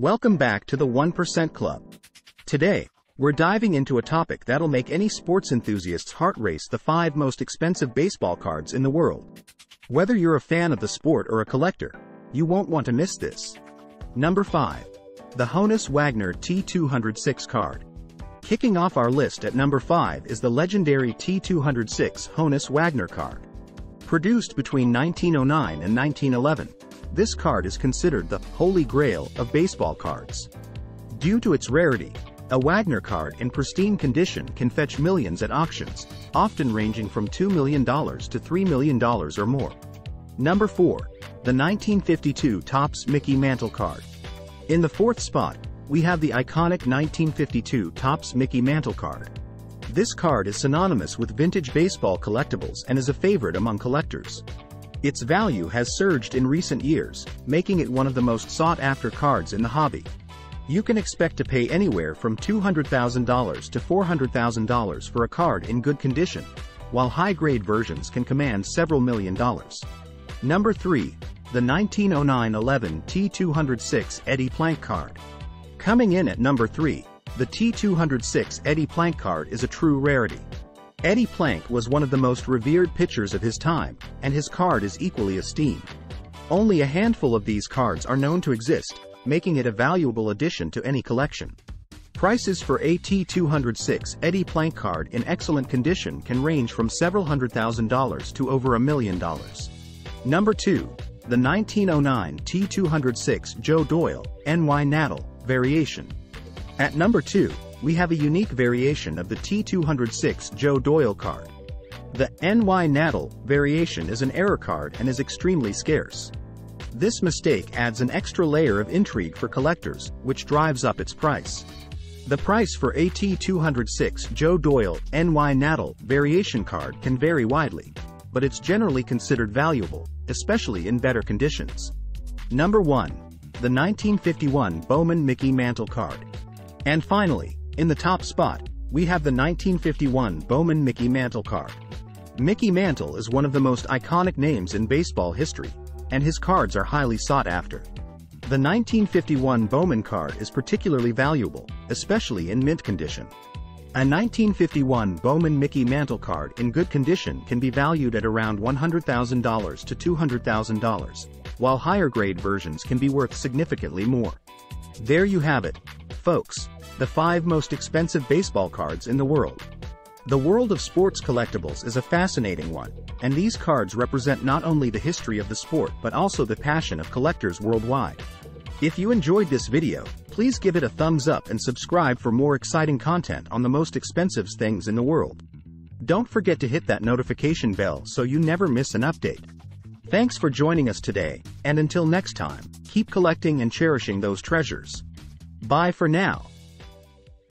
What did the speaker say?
Welcome back to the 1% Club. Today, we're diving into a topic that'll make any sports enthusiast's heart race the five most expensive baseball cards in the world. Whether you're a fan of the sport or a collector, you won't want to miss this. Number 5. The Honus Wagner T206 card. Kicking off our list at number 5 is the legendary T206 Honus Wagner card. Produced between 1909 and 1911, this card is considered the holy grail of baseball cards. Due to its rarity, a Wagner card in pristine condition can fetch millions at auctions, often ranging from $2 million to $3 million or more. Number 4. The 1952 Topps Mickey Mantle card. In the fourth spot, we have the iconic 1952 Topps Mickey Mantle card. This card is synonymous with vintage baseball collectibles and is a favorite among collectors. Its value has surged in recent years, making it one of the most sought-after cards in the hobby. You can expect to pay anywhere from $200,000 to $400,000 for a card in good condition, while high-grade versions can command several million dollars. Number 3. The 1909-11 T206 Eddie Plank card. Coming in at number 3, the T206 Eddie Plank card is a true rarity. Eddie Plank was one of the most revered pitchers of his time, and his card is equally esteemed. Only a handful of these cards are known to exist, making it a valuable addition to any collection. Prices for AT206 Eddie Plank card in excellent condition can range from several hundred thousand dollars to over a million dollars. Number 2. The 1909 T206 Joe Doyle, NY Nattle, variation. At number 2, we have a unique variation of the T206 Joe Doyle card. The NY Nattle variation is an error card and is extremely scarce. This mistake adds an extra layer of intrigue for collectors, which drives up its price. The price for AT206 Joe Doyle NY Nattle variation card can vary widely, but it's generally considered valuable, especially in better conditions. Number 1. The 1951 Bowman Mickey Mantle card. And finally, in the top spot, we have the 1951 Bowman Mickey Mantle card. Mickey Mantle is one of the most iconic names in baseball history, and his cards are highly sought after. The 1951 Bowman card is particularly valuable, especially in mint condition. A 1951 Bowman Mickey Mantle card in good condition can be valued at around $100,000 to $200,000, while higher grade versions can be worth significantly more. There you have it, folks, the five most expensive baseball cards in the world. The world of sports collectibles is a fascinating one, and these cards represent not only the history of the sport but also the passion of collectors worldwide. If you enjoyed this video, please give it a thumbs up and subscribe for more exciting content on the most expensive things in the world. Don't forget to hit that notification bell so you never miss an update. Thanks for joining us today, and until next time, keep collecting and cherishing those treasures. Bye for now.